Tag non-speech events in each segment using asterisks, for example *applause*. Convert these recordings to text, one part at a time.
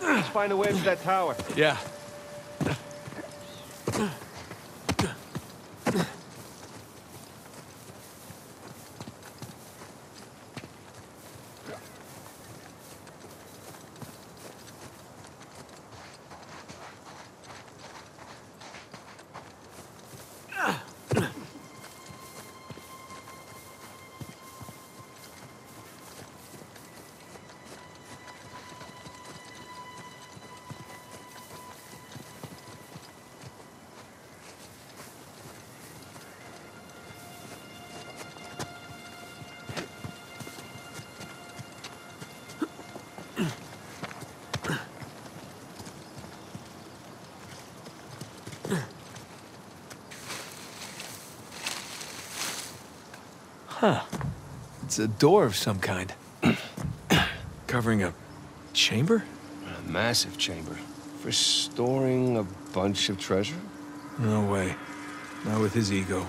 Let's find a way to that tower. Yeah. It's a door of some kind. *clears throat* Covering a chamber? A massive chamber. For storing a bunch of treasure? No way. Not with his ego.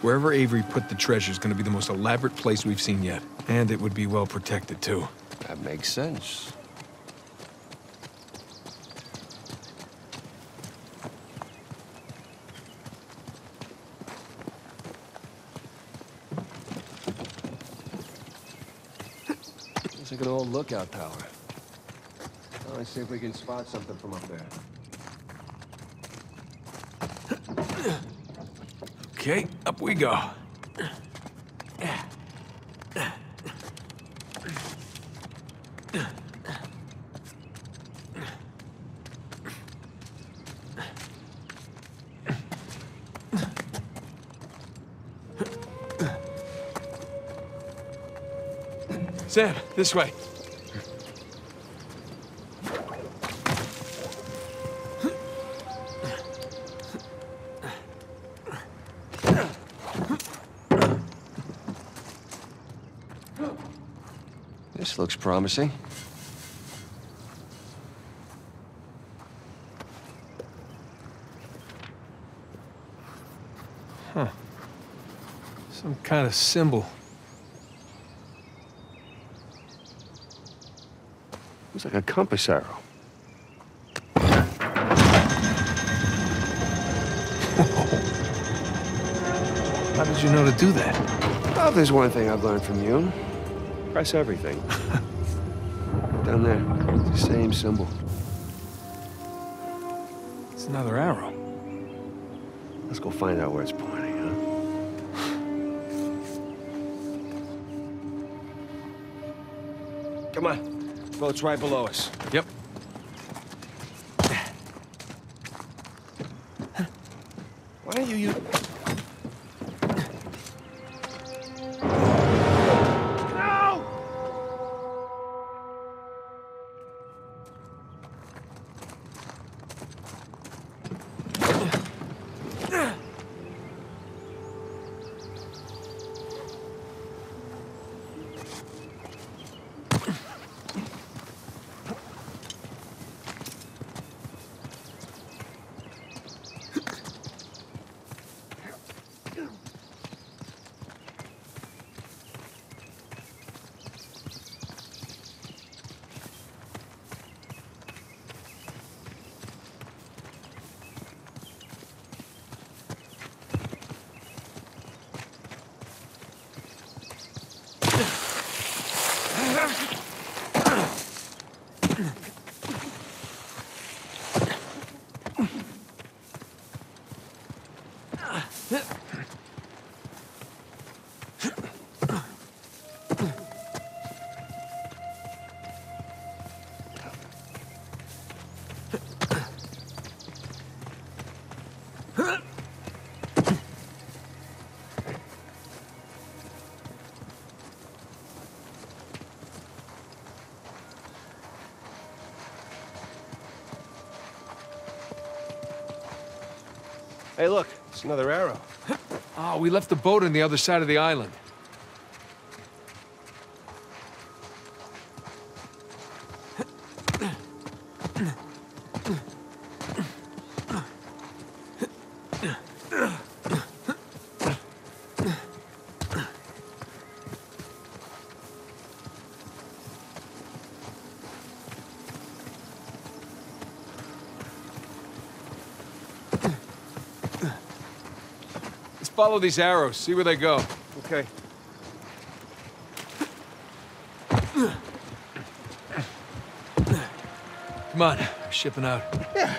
Wherever Avery put the treasure is going to be the most elaborate place we've seen yet. And it would be well protected, too. That makes sense. Looks like an old lookout tower. Now let's see if we can spot something from up there. Okay, up we go. Sam, this way. This looks promising. Huh. Some kind of symbol. Looks like a compass arrow. How did you know to do that? Well, there's one thing I've learned from you, press everything. *laughs* Down there, it's the same symbol. It's another arrow. Let's go find out where it's pointing, huh? *laughs* Come on. Boat's right below us. Yep. Hey, look, it's another arrow. Oh, *gasps* we left the boat on the other side of the island. Follow these arrows, see where they go. Okay. Come on, we're shipping out. Yeah.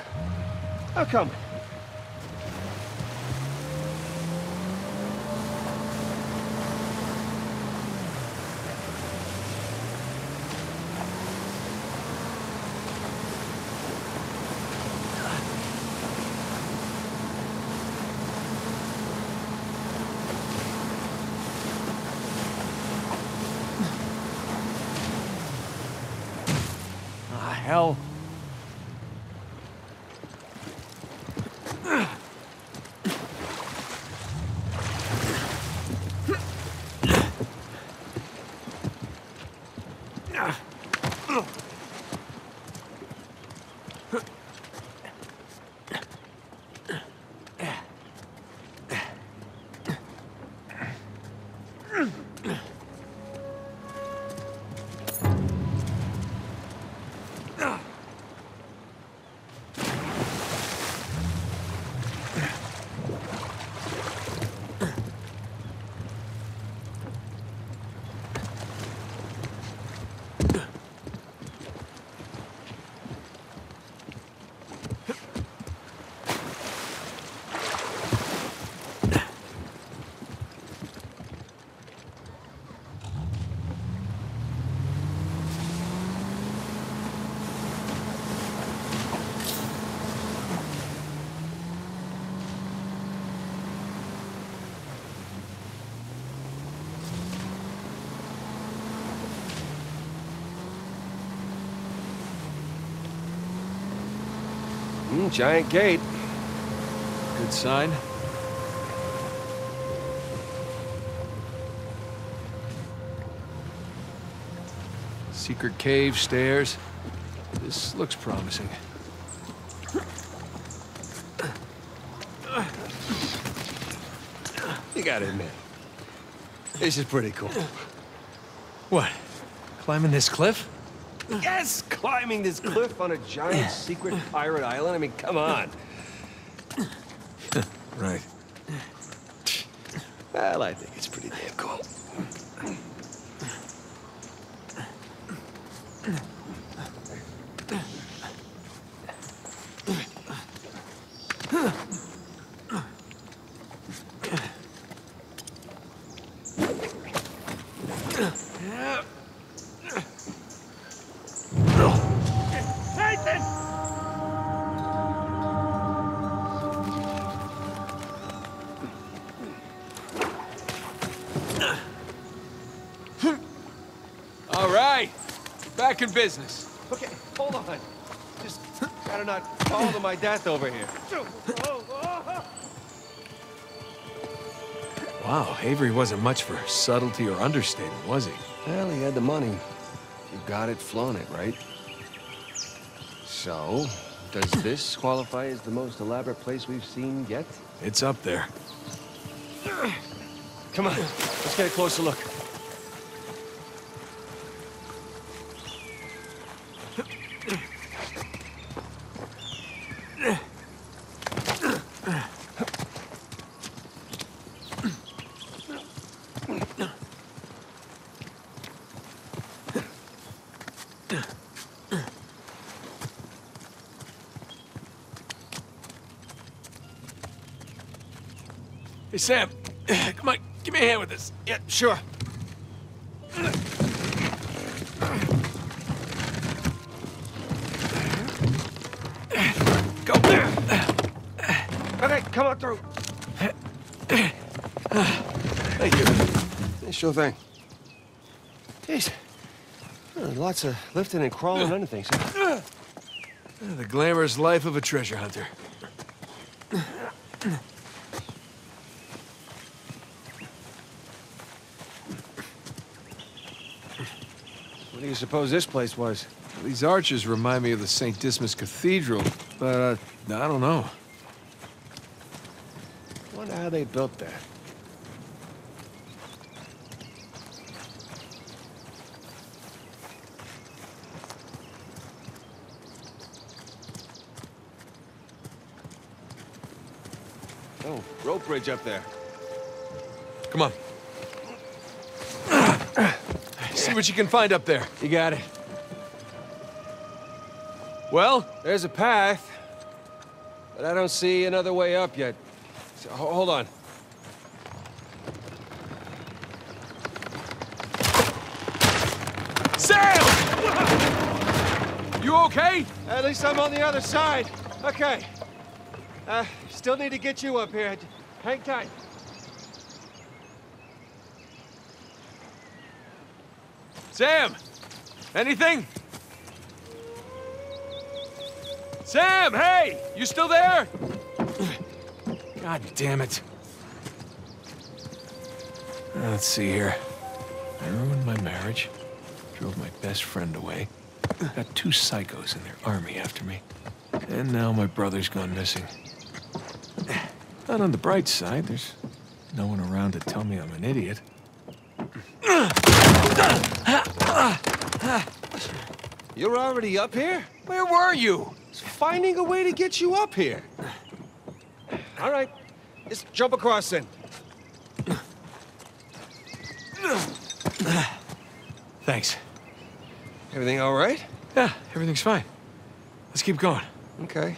I'll come? Ah, hell. Giant gate. Good sign. Secret cave, stairs. This looks promising. You gotta admit. This is pretty cool. What? Climbing this cliff? Yes! Climbing this cliff on a giant secret pirate island? I mean, come on. Right. Well, I think it's pretty damn cool. All right. Back in business. Okay, hold on. Just gotta not fall to my death over here. Wow, Avery wasn't much for subtlety or understatement, was he? Well, he had the money. You got it, flown it, right? So, does this qualify as the most elaborate place we've seen yet? It's up there. Come on, let's get a closer look. Hey, Sam. *clears throat* Come on, me a hand with this. Yeah, sure. Go. There. Okay, come on through. Thank you. Yeah, sure thing. Jeez. Lots of lifting and crawling *sighs* under things. The glamorous life of a treasure hunter. What do you suppose this place was? These arches remind me of the St. Dismas Cathedral, but uh, I don't know. Wonder how they built that. Oh, rope bridge up there. Come on. See what you can find up there. You got it. Well? There's a path, but I don't see another way up yet. So, hold on. Sam! You okay? At least I'm on the other side. Okay. Uh, still need to get you up here. Hang tight. Sam! Anything? Sam, hey! You still there? God damn it. Uh, Let's see here. I ruined my marriage, drove my best friend away, got two psychos in their army after me, and now my brother's gone missing. Not on the bright side, there's no one around to tell me I'm an idiot. You're already up here? Where were you? Finding a way to get you up here. All right. Just jump across then. Thanks. Everything all right? Yeah, everything's fine. Let's keep going. Okay.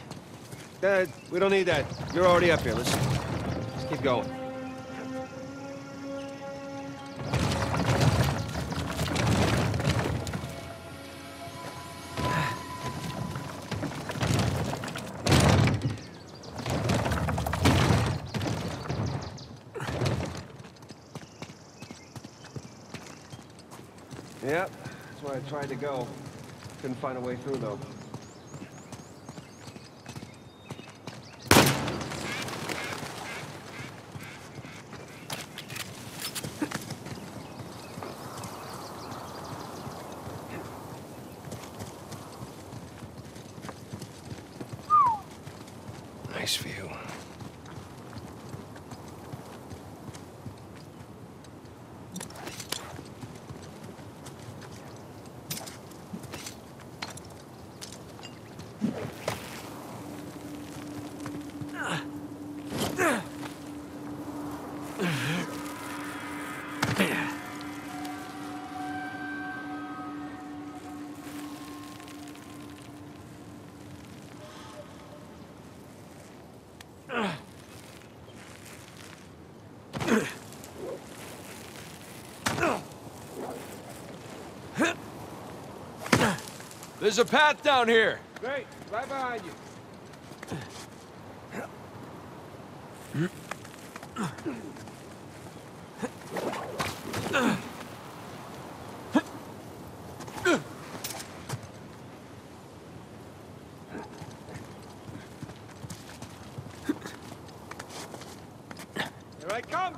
Uh, we don't need that. You're already up here. Let's, let's keep going. Yep, that's where I tried to go. Couldn't find a way through, though. There's a path down here. Great, right behind you. Here I come.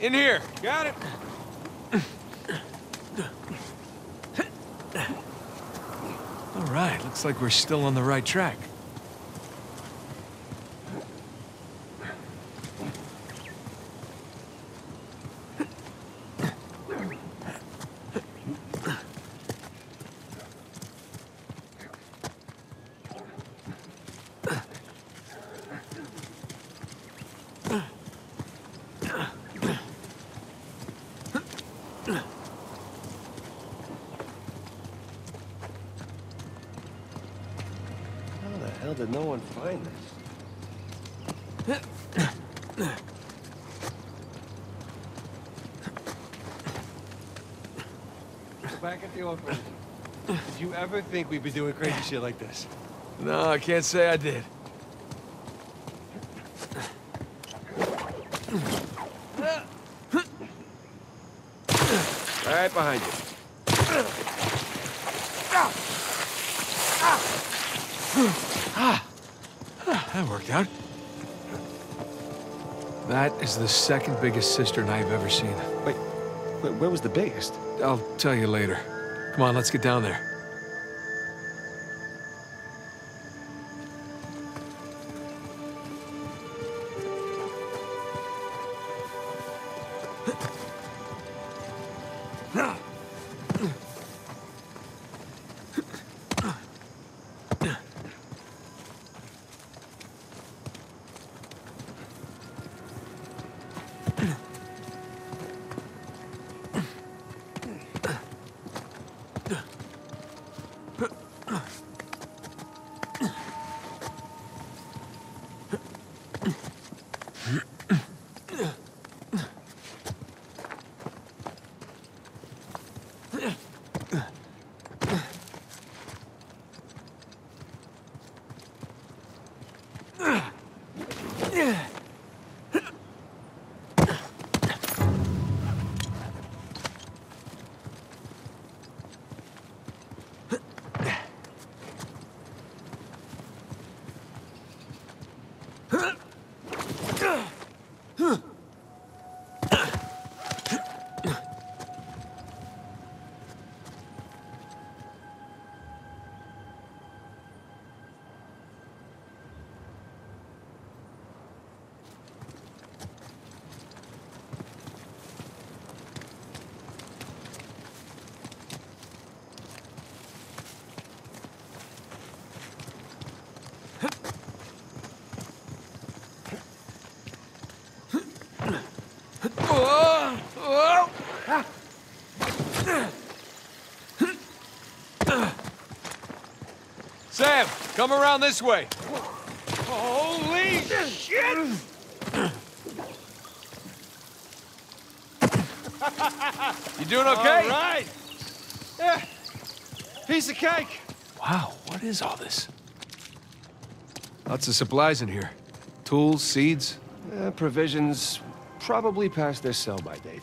In here. Got it. All right, looks like we're still on the right track. How the hell did no one find this? Back at the orphanage. Did you ever think we'd be doing crazy shit like this? No, I can't say I did. Right behind you. Ah, that worked out. That is the second biggest cistern I've ever seen. Wait, wait, where was the biggest? I'll tell you later. Come on, let's get down there. Sam, come around this way. Holy shit! You doing okay? All right. Yeah. Piece of cake. Wow, what is all this? Lots of supplies in here. Tools, seeds. Uh, provisions probably past their sell-by date.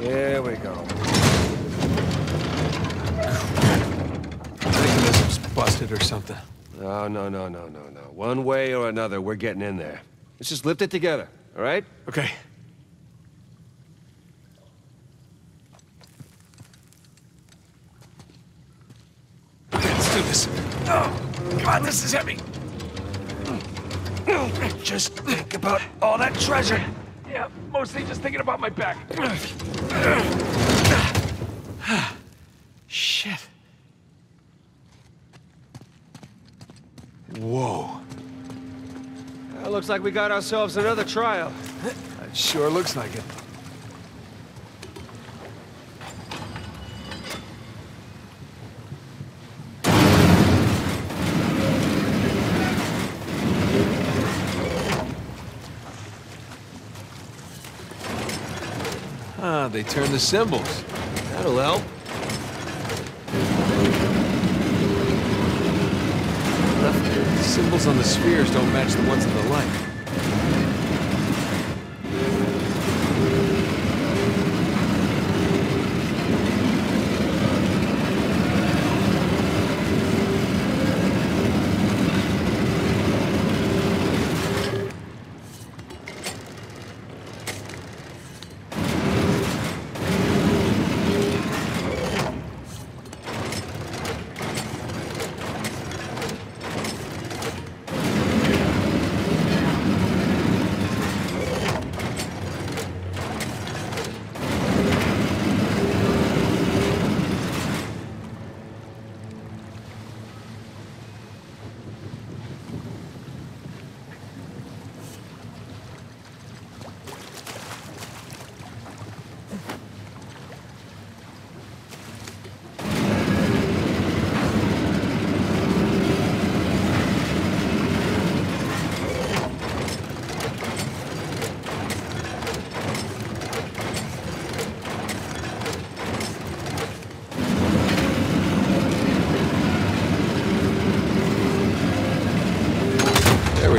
There we go. Mechanism's busted or something. No, no, no, no, no, no. One way or another, we're getting in there. Let's just lift it together, all right? Okay. Let's do this. Oh, come on, this is heavy. Just think about all that treasure. Yeah, mostly just thinking about my back. *sighs* Shit. Whoa. Well, looks like we got ourselves another trial. That sure looks like it. Ah, they turned the symbols. That'll help. The symbols on the spheres don't match the ones on the light.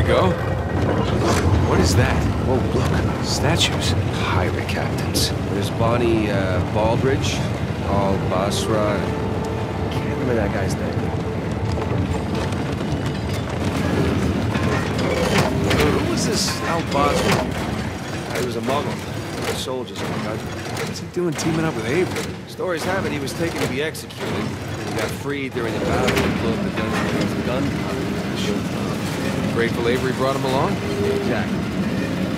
Go. What is that? Oh, look. Statues. Pirate captains. There's Bonnie uh, Baldridge, Paul Basra. Can't remember that guy's name. Who was this Al Basra? He was a Mughal. The soldiers. What's he doing teaming up with Avery? Stories have it he was taken to be executed. He got freed during the battle and blew up the the gun. Grateful Avery brought him along? Exactly.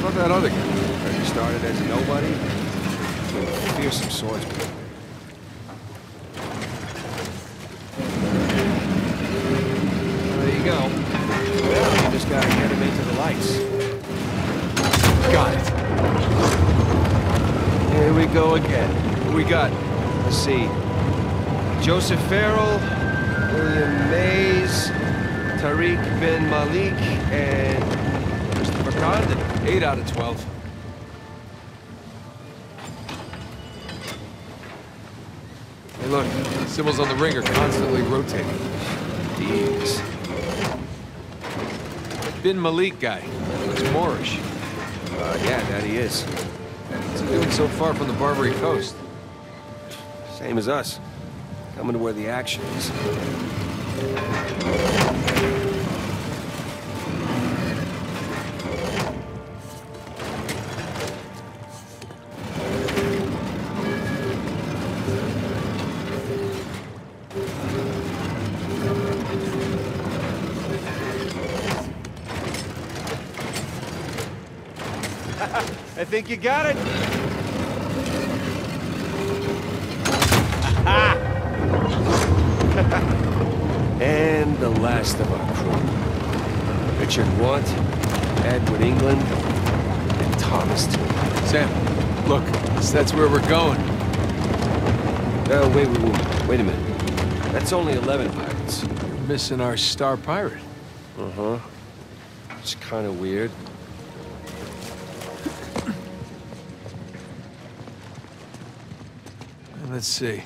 What about that other guy? He started as a nobody. Fearsome swordsman. There you go. Now you just gotta get him into the lights. Got it. Here we go again. We got? Let's see. Joseph Farrell, William Mayes, Tariq bin Malik, and Christopher Condent. Eight out of twelve. Hey, look. Symbols on the ring are constantly rotating. These. Bin Malik guy. Looks Moorish. Uh, yeah, that he is. What's he doing so far from the Barbary coast? Same as us. Coming to where the action is. I think you got it. Last of our crew. Richard Want, Edward England, and Thomas Tew Sam, look. That's where we're going. Oh, wait, wait, wait, wait a minute. That's only 11 pirates. We're missing our star pirate. Uh-huh. It's kind of weird. Let's see.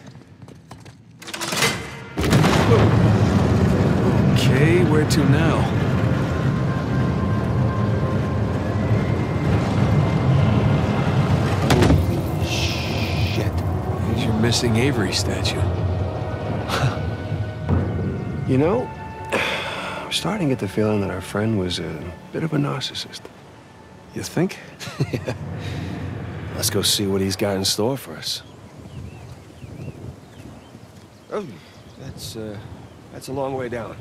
Okay, where to now? Shit. There's your missing Avery statue. *laughs* You know, I'm starting to get the feeling that our friend was a bit of a narcissist. You think? *laughs* yeah. Let's go see what he's got in store for us. Oh, that's, uh, that's a long way down.